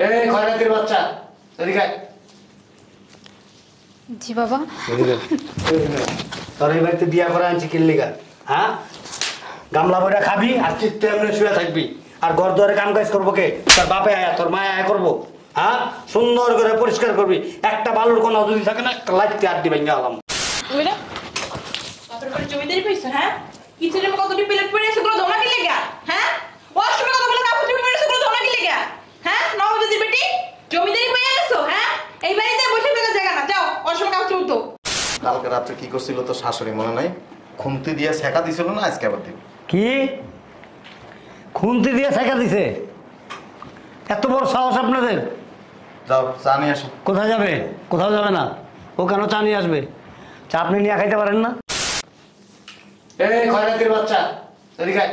এই খয়রাতির বাচ্চা? এদিকে জি বাবা। তোর এই বাড়িতে বিয়া করে আনছি কিল্লিগা হ্যাঁ? গামলা বইটা খাবি আর চিত্তে এমনি শুয়ে থাকবি। আর ঘর দুয়ারে কাম কাজ করব কে? তোর বাপে আয়া তোর মায়ে আয়া করব হ্যাঁ? সুন্দর করে পরিষ্কার করবি। একটা বালুর কোনো যদি থাকে না একটা লাইট আর দিবেন গেলাম বুঝলে জমিদারি পাইছো হ্যাঁ? কিচেনের কতটি প্লেট পড়ে আছে গুলো ধোনা কি লেগা হ্যাঁ ওয়াশরুমে কতগুলো কাপড় চোপড় পড়ে আছে গুলো ধোনা কি লেগা হ্যাঁ নবজাতির বেটি জমিদারি পেয়ে গেছো হ্যাঁ এই বাড়িতে বসে থাকার জায়গা না যাও ওয়াশরুমে কাপড় চোপড় ধো রাত্রে কি করছিল তো শাশুড়ি মনে নাই? খুমতি দিয়ে শেখা দিছিল না আজকে আবার দিবে কি? খুন্তি দিয়ে শেখা দিছে? এত বড় সাহস আপনাদের? যাও চা নিয়ে আসো। কোথায় যাবে? কোথাও যাবে না। ও কেন চা নিয়ে আসবে? চা আপনি নিয়ে খাইতে পারেন না। এই খয়রাতির বাচ্চা? এদিকে।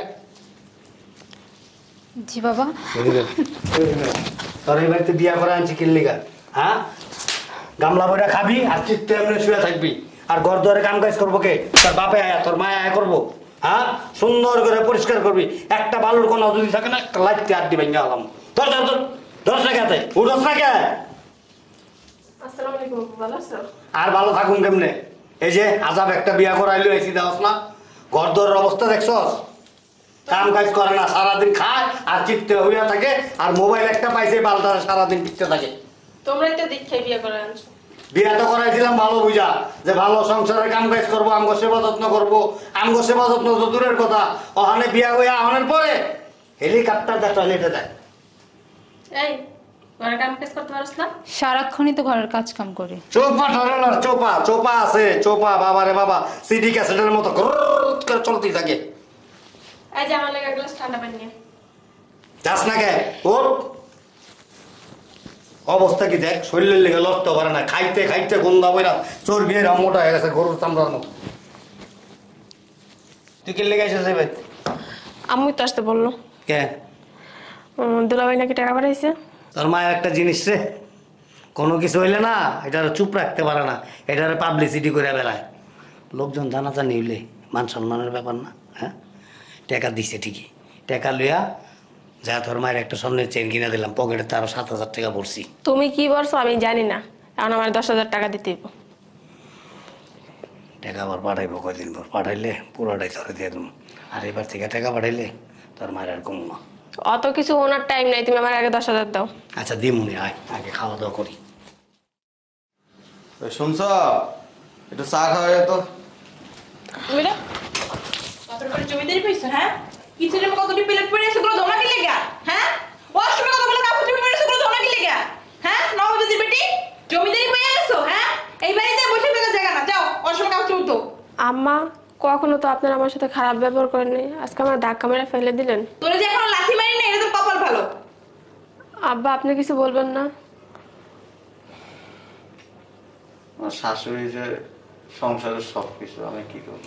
জি বাবা। তোর এই বাড়িতে বিয়া করে আনছি কিল্লিগা হ্যাঁ? গামলা বইটা খাবি আর চিত্তে এমনি শুয়ে থাকবি। আর ঘর দুয়ারে কাম কাজ করব কে? তোর বাপে আয়া তোর মায়ে আয়া করব। হ্যাঁ? সুন্দর করে পরিষ্কার করবি। একটা বালুর কোনো যদি থাকে না একটা লাইট আর দিবেন গেলাম ধর ধর ধর। ধর উঠোস না কে আর ভালো থাকুন কেমনে? এই যে আজাব একটা বিয়া করাইলো এসি দেওয়াস না? ঘর দরের অবস্থা দেখছস? কাম কাজ করে না সারাদিন খায় আর চিত্তে হইয়া থাকে আর মোবাইল একটা পাইছে বালটা সারাদিন টিকতে থাকে। তোমরা একটা দীক্ষায় বিয়ে করে আনছো। বিয়া তো করাইছিলাম ভালো বুঝা যে ভালো সংসারে কাম কাজ করব আমগো সেবা যত্ন করব। আমগো সেবা যত্ন তো দূরের কথা ওখানে বিয়া হইয়া আহনের পরে হেলিকপ্টার দেয় টয়লেটে দেয় এই ঘরে কাম কাজ করতে পারছ না? সারাক্ষণই তো ঘরের কাজ কাম করে। চোপা চোপা চোপা আছে চোপা বাবারে বাবা সিডি ক্যাসেটের মতো করে চলতেই থাকে। এই যে আমার লেগে গ্লাস ঠান্ডা পানি নিয়ে। যাস না কে ওর অবস্থা কি দেখ? শরীরের লেগে লড়তে পারে না। খাইতে খাইতে গন্ধা বইরা চোর বিয়ে মোটা হয়ে গেছে গরুর চামড়ার মতো। তুই কি লেগে এসেছিস ভাই আমি তো আসতে বলল। কে? দুলাভাই নাকি টাকা পাঠাইছে? তোর মায়ের একটা জিনিস রে। কোনো কিছু হইলে না এটা চুপ রাখতে পারে না। এটার পাবলিসিটি করে বেড়ায়। লোকজন জানাজা নিলে মান সম্মানের ব্যাপার না হ্যাঁ? টাকা দিছে ঠিকই। টাকা লইয়া যা তোর মায়ের একটা স্বর্ণের চেন কিনে দিলাম পকেটে তারও সাত হাজার টাকা পড়ছি তুমি কি বলছো আমি জানি না। এখন আমার দশ হাজার টাকা দিতে হইব। টাকা আবার পাঠাইবো কয়দিন পর? পাঠাইলে পুরোটাই ধরে দিয়ে দেবো আর এবার থেকে টাকা পাঠাইলে তোর মায়ের আর কম না। অত কিছু ওনার টাইম নাই তুমি আমার আগে দশ হাজার দাও। আচ্ছা দিমুনি আয় আগে খাওয়া দাওয়া করি। শুনছ? একটু চা খাওয়া তো? বুঝলে বাপের বাড়ি জমিদারি পাইছো হ্যাঁ? কিচেনের কতটি প্লেট পড়ে আছে গুলো ধোনা কি লেগা হ্যাঁ? ওয়াশরুমে কতগুলো কাপড় চোপড় পড়ে আছে গুলো ধোনা কি লেগা হ্যাঁ? নবজাতির বেটি? জমিদারি পেয়ে গেছো হ্যাঁ? এই বাড়িতে বসে থাকার জায়গা না। যাও ওয়াশরুমে কাপড় চোপড় ধো আম্মা কখনো তো আপনার আমার সাথে খারাপ ব্যবহার করেননি আজকে আমার ধাক্কা মেরে ফেলে দিলেন। তোরা যে এখন লাথি মারি না এটা তো কপাল ভালো। আব্বা আপনি কিছু বলবেন না? আমার শাশুড়ি যে সংসারের সব কিছু আমি কি করব?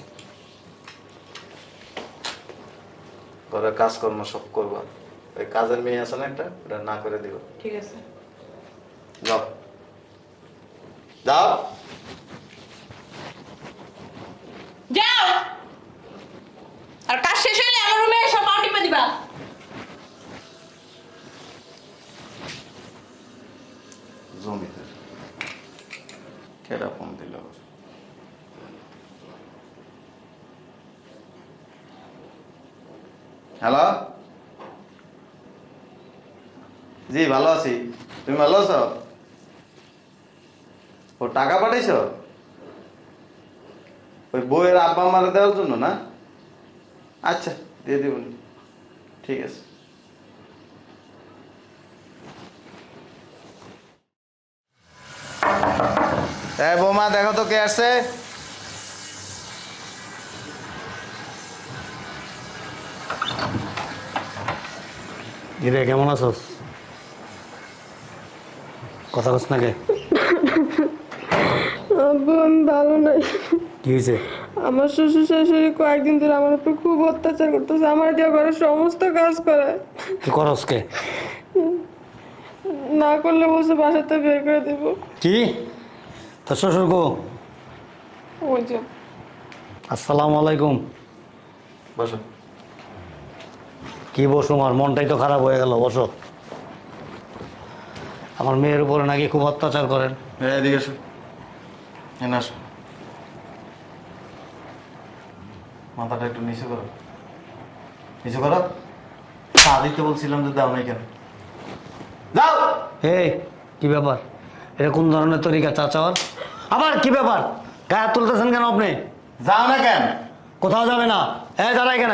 ঘরের কাজকর্ম সব করব। ওই কাজের মেয়ে আছে না একটা ওটা না করে দিব। ঠিক আছে। যাও যাও যাও আর কাজ শেষ হলে আমার রুমে সব পাউটি পে দিবা জমিতে কেরা ফোন দিল হ্যালো জি, ভালো আছি। তুমি ভালো আছো? ও, টাকা পাঠাইছো? ওই বইয়ের আব্বা মারা দেওয়ার জন্য, না? আচ্ছা দিয়ে দেবেন ঠিক আছে। এই বৌমা, দেখো তো কে আসছে। কেমন আছোস? কথা কস নাকি কে? আব্বু আমি ভালো নাই। কি হয়েছে আমার শ্বশুর শাশুড়ি কয়েকদিন ধরে আমার উপর খুব অত্যাচার করতেছে আমার দিয়ে ঘরের সমস্ত কাজ করায় তুই করস কে? না করলে বসে বাসাতে বের করে দেবো। কি? তোর শ্বশুর গো ওই যে। আসসালামু আলাইকুম। বসো। কি বসো আমার মনটাই তো খারাপ হয়ে গেল বসো। আমার মেয়ের উপরে নাকি খুব অত্যাচার করেন। এই, এদিকে এসো। এনে আসো। মাথাটা একটু নিচু করো। নিচু করো। চা দিতে বলছিলাম যে দাও নাই কেন দাও! এই কি ব্যাপার? এটা কোন ধরনের তরিকা চা চাওয়ার আবার কি ব্যাপার? গায়ে তুলতেছেন কেন আপনি? যাও না কেন? কোথাও যাবে না। এ দাঁড়াই কেন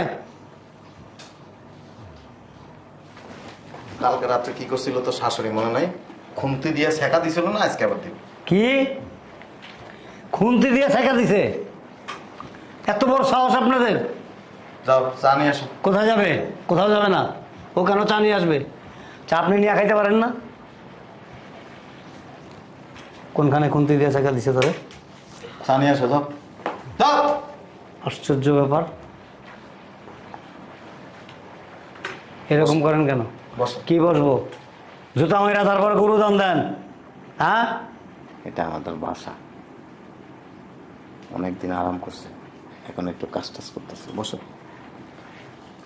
কালকে রাত্রে কি করছিল তো শাশুড়ি মনে নাই? খুমতি দিয়ে শেখা দিছিল না আজকে আবার দিব কি? খুন্তি দিয়ে শেখা দিছে? এত বড় সাহস আপনাদের? যাও চা নিয়ে আসো। কোথায় যাবে? কোথাও যাবে না। ও কেন চা নিয়ে আসবে? চা আপনি নিয়ে খাইতে পারেন না। কোনখানে খুন্তি দিয়ে শেখা দিছে তোরে? চা নিয়ে আসো যাও। যাও। আশ্চর্য ব্যাপার। এরকম করেন কেন? বসো। কি বসবো? জুতা মেরা তারপরে গরু দান। দেন হ্যাঁ? এটা আমাদের বাসা। অনেকদিন আরাম করছে। এখন একটু কাজ টাজ করতেছে। বসো।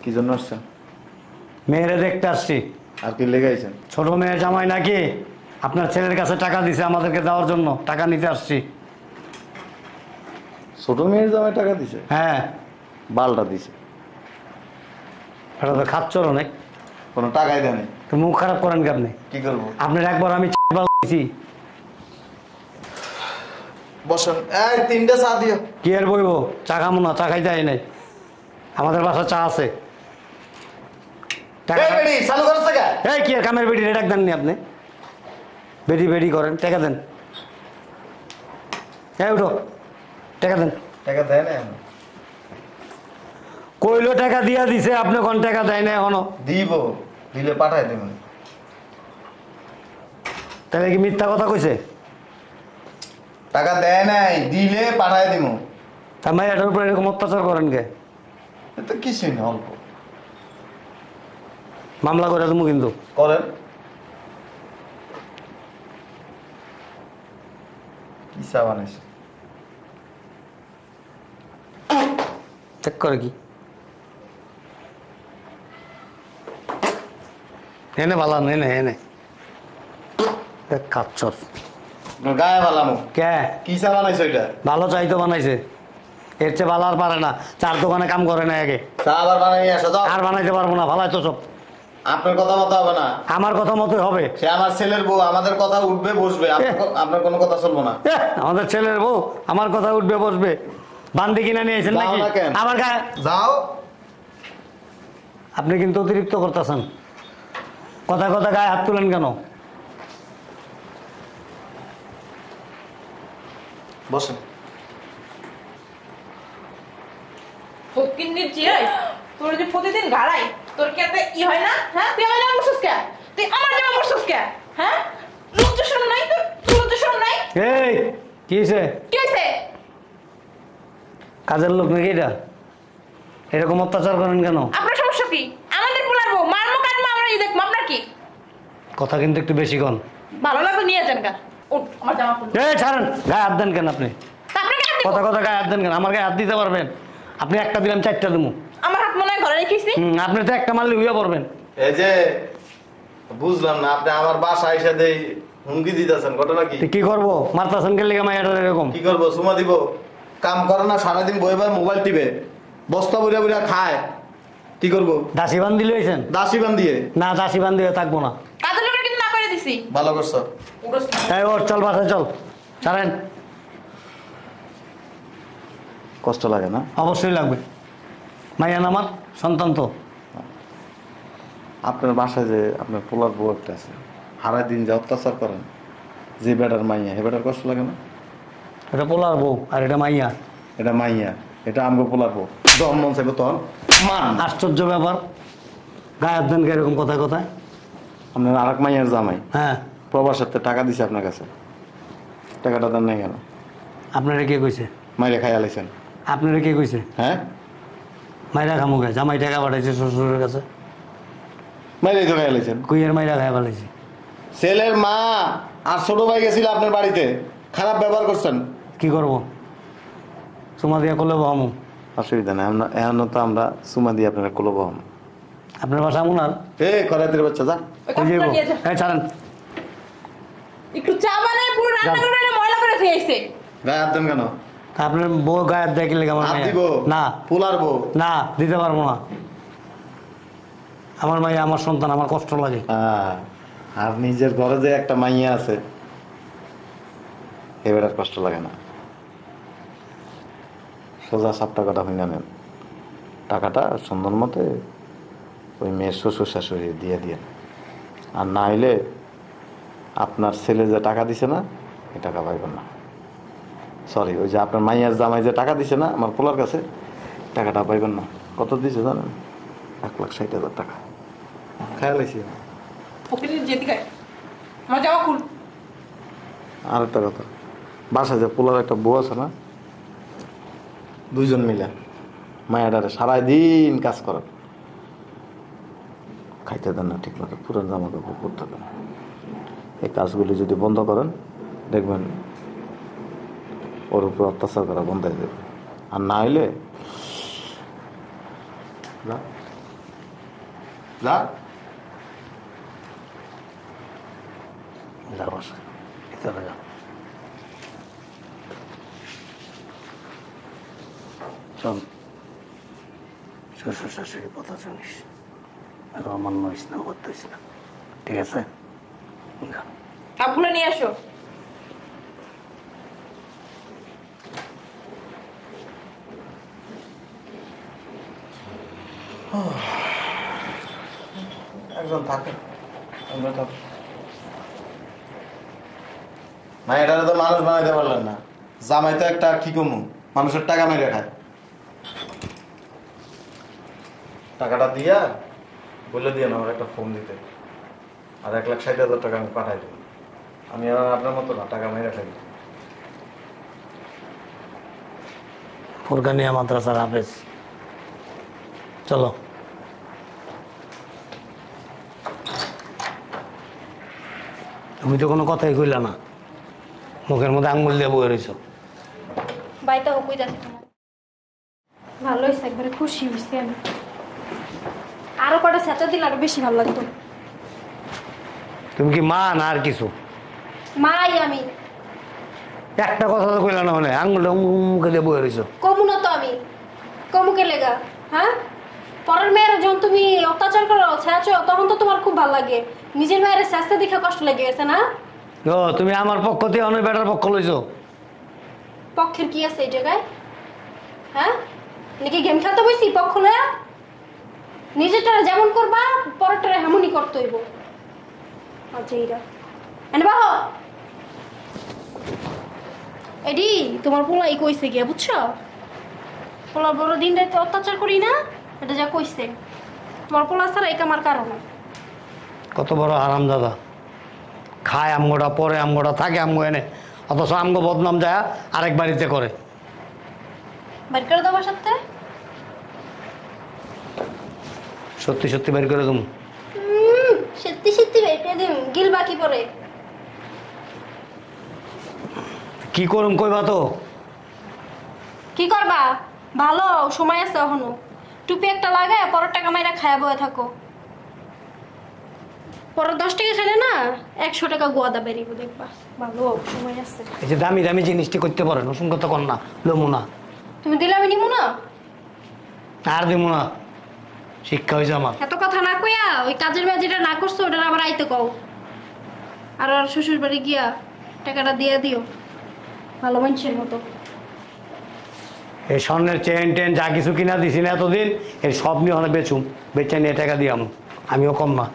কি জন্য আসছেন? মেয়েরে দেখতে আসছি। আর কি লেগে আইছেন? ছোট মেয়ের জামাই নাকি? আপনার ছেলের কাছে টাকা দিছে আমাদেরকে দেওয়ার জন্য। টাকা নিতে আসছি। ছোট মেয়ের জামাই টাকা দিছে? হ্যাঁ। বালটা দিছে। এটা তো খাচ্ছর অনেক কোনো টাকাই দেয়নি। তো মুখ খারাপ করেন কি আপনি কি করব? আপনার একবার আমি দিছি। বসেন। এই তিনটে চা দিও। কি আর বইবো? চা খামো না চা খাইতে আই নাই। আমাদের বাসা চা আছে। এই কে? আর কামের বেডি? রেডাক দেননি আপনি। বেডি বেডি করেন টাকা দেন। এই উঠো। টাকা দেন। টাকা দেয় না কইলো টাকা দিয়া দিছে আপনি কোন টাকা দেয় না এখনও? দিব। দিলে পাঠাই দেবেন। তাহলে কি মিথ্যা কথা কইছে? টাকা দেয় নাই দিলে পাঠাই দিব। তার মায়ের এটার উপরে এরকম অত্যাচার করেন কে? তো কিছুই না অল্প। মামলা করে তুমি কিন্তু। করেন। কি বানাইছে চেক করে কি? এনে ভালো নে নে এনে দেখ কাচ্চর গায়ে বালামো কে? কি চা বানাইছে ওইটা ভালো চাইতো বানাইছে। এর চেয়ে ভালো আর পারে না। চার দোকানে কাম করে না আগে চা আবার বানাই আসো যাও আর বানাইতে পারব না ভালাই তো সব আপনার কথা মতো হবে না। আমার কথা মতোই হবে। সে আমার ছেলের বউ আমাদের কথা উঠবে বসবে। আপনার কোনো কথা শুনব না। আমাদের ছেলের বউ আমার কথা উঠবে বসবে। বান্দি কিনে নিয়েছেন নাকি? আমার গায়ে যাও। আপনি কিন্তু অতিরিক্ত করতেছেন। কথা কথা গায়ে হাত তুলেন কেন? বসেন। ফকিন্নির জিয়াই তোর যে প্রতিদিন গাড়াই তোর কি একটা ই হয় না? হ্যাঁ? তুই আমার জামা পড়ছিস কে? তুই আমার জামা পড়ছিস কে? হ্যাঁ? লজ্জা শরম নাই তোর? তোর লজ্জা শরম নাই? এই কি হয়েছে কি হয়েছে কাজের লোক নাকি এটা? এরকম অত্যাচার করেন কেন? আপনার সমস্যা কি? আমাদের পোলার বউ মারমো কাটমো আমরা এই দেখব কথা কিন্তু একটু বেশি কন। ভালো লাগল নিয়ে যান গা। উঠ আমার জামা এই ছাড়েন গায়ে হাত দেন কেন আপনি? দিব? কথা কথা গায়ে হাত দেন কেন? আমার গায়ে হাত দিতে পারবেন। আপনি একটা দিলাম চারটা দেবো আমার হাত মনে হয় ঘরে রেখেছি। হুম, আপনি তো একটা মারলে হইয়া পড়বেন। এই যে বুঝলাম না আপনি আমার বাসা এসে দেই হুমকি দিতেছেন ঘটনা কি? তো কি করব? মারতাছেন কে গেলে মাইয়াটার এরকম? কি করব? সুমা দিব। কাম করে না সারাদিন বই বই মোবাইল টিপে। বস্তা বুড়া বুড়া খায়। কি করব? দাসি বান্ধি লইছেন? দাসি বান দিয়ে না দাসি বান্ধি হয়ে থাকব না কাজের লোকের কিন্তু না করে দিছি ভালো করছ। এই ওর চল বাসায় চল। ছাড়েন। কষ্ট লাগে না? অবশ্যই লাগবে। মাইয়ান আমার সন্তান তো। আপনার বাসায় যে আপনার পোলার বউ একটা আছে হারাই দিন যে অত্যাচার করেন যে বেটার মাইয়া হে বেটার কষ্ট লাগে না? এটা পোলার বউ আর এটা মাইয়া। এটা মাইয়া এটা আমগো পোলার বউ। যখন মন চাইব তখন মান। আশ্চর্য ব্যাপার। গায়ের দেন এরকম কথায় কথায়? আপনার আরেক মাইয়ার জামাই। হ্যাঁ। প্রবাসাতে টাকা দিছে আপনার কাছে। টাকাটা দেন নাই কেন আপনারা কে কইছে? মাইরে খাই আলাইছেন আপনারা কে কইছে? হ্যাঁ? মাইরা খামুকে জামাই টাকা পাঠাইছে শ্বশুরের কাছে। মাইরে তো খাই আলাইছেন কুইয়ের মাইরা খাই পাঠাইছে ছেলের মা আর ছোট ভাই গেছিল আপনার বাড়িতে। খারাপ ব্যবহার করছেন। কি করব? চুমা দিয়া করলে বহামু। অসুবিধা নেই আমরা এখন তো আমরা সুমা দিয়ে আপনারা কোলো বহম। আপনার বাসা মুনার এ করাতের বাচ্চা যা। ওই কই যাইব কাপড়টা নিয়ে যা। এই ছাড়েন। একটু চা বানায় পুরো রান্না করে ময়লা করে খেয়েছে গায়ে হাত কেন? আপনার বউ গায়ের দেখে লেগে আমার হাত দিব? না। পোলার বউ? না দিতে পারব না। আমার মাইয়া আমার সন্তান আমার কষ্ট লাগে। হ্যাঁ, আর নিজের ঘরে যে একটা মাইয়া আছে এবার আর কষ্ট লাগে না। সোজা সাপ টাকাটা হইনা নেন। টাকাটা সুন্দর মতে ওই মেয়ের শ্বশুর শাশুড়ি দিয়ে দিয়ে। আর না হইলে আপনার ছেলে যে টাকা দিছে না এই টাকা পাইবেন না। সরি ওই যে আপনার মাইয়ার জামাই যে টাকা দিছে না আমার পোলার কাছে টাকাটা পাইবেন না। কত দিছে জানেন? এক লাখ ষাট হাজার টাকা। খেয়াল আইসি খুল। আর একটা কথা বাসায় যে পোলার একটা বউ আছে না দুইজন মিলে মায়াডারে সারাই দিন কাজ করেন। খাইতে দেন না ঠিক মতো পুরো জামা কাপড় পরতে দেন এই কাজগুলি যদি বন্ধ করেন দেখবেন ওর উপর অত্যাচার করা বন্ধ হয়ে যাবে আর না হইলে যা চল শ্বশুর কথা হইস না করতেস না। ঠিক আছে? কাপগুলো নিয়ে আসো। একজন থাকে। আমরা থাক। না এটা তো মানুষ বানাইতে পারলেন না। জামাই তো একটা কি কমু? মানুষের টাকা মেরে খায়। টাকাটা দিয়া বলে দিয়ে আমার একটা ফোন দিতে আর এক লাখ ষাট হাজার টাকা আমি পাঠাই দেবো। আমি আর আপনার মতো না টাকা মেরে খাই ফুরকানিয়া মাদ্রাসার হাফেজ। চলো। তুমি তো কোনো কথাই কইলা না। মুখের মধ্যে আঙ্গুল দিয়ে বয়ে রয়েছ বাইটা কই যাচ্ছে তোমার। ভালো হয়েছে একবারে খুশি হয়েছি আমি। স্যাচা দিলে আরও বেশি ভালো লাগতো। তুমি কি মা না আর কিছু? মাই আমি। একটা কথা তো কইলা না মানে আঙ্গুলটা মুখে দিয়ে বয়ে রয়েছ কমু না তো আমি। কমুকে লেগা হ্যাঁ? পরের মেয়ের যখন তুমি অত্যাচার করো ছেঁচো তখন তো তোমার খুব ভালো লাগে। নিজের মেয়ের স্বাস্থ্য দেখে কষ্ট লেগে গেছে না? ও তুমি আমার পক্ষ থেকে অনেক বেটার পক্ষ লইছো? পক্ষের কি আছে এই জায়গায়? হ্যাঁ? নাকি গেম খেলতে বসি পক্ষ লয়া? নিজেরটা যেমন করবা পরেরটা হেমনই করতে হইব। আচ্ছা এইটা। এনে বাহ। এডি তোমার পোলাই কইছে গিয়া বুঝছ? পোলার বড় দিন রাতে অত্যাচার করি না এটা যা কইছে। তোমার পোলা ছাড়া এই কামার কারণে কত বড় আরাম দাদা। খায় আমগোটা পরে আমগোটা থাকে আমগো এনে। অথচ আমগো বদনাম যায় আরেক বাড়িতে করে। বাড়ি করে দেওয়ার সাথে সত্যি সত্যি বের করে তুমি সত্যি সত্যি বের করে দিম গিল বাকি পরে কি করুম কইবা তো? কি করবা? ভালো সময় আছে এখনও। টুপি একটা লাগায় পরের টাকা মাইরা খায়া বয়ে থাকো। পরের দশ টাকা খেলে না একশো টাকা গোয়াদা বেরিয়ে দেখবা। ভালো সময় আছে। এই যে দামি দামি জিনিসটি করতে পারেন ওসুন কথা কর না লমু না তুমি দিলে আমি নিমু না আর দিমু না শিক্ষা হয়েছে আমার। এত কথা না কইয়া ওই কাজের মেয়ে যেটা না করছ ওটা আবার আইতে কও। আর আর শ্বশুর বাড়ি গিয়া টাকাটা দিয়ে দিও ভালো মানুষের মতো। এই স্বর্ণের চেন টেন যা কিছু কিনা দিছি না এতদিন এই সব নিয়ে অনেক বেচুম। বেচে নিয়ে টাকা দিয়াম আমিও কম না।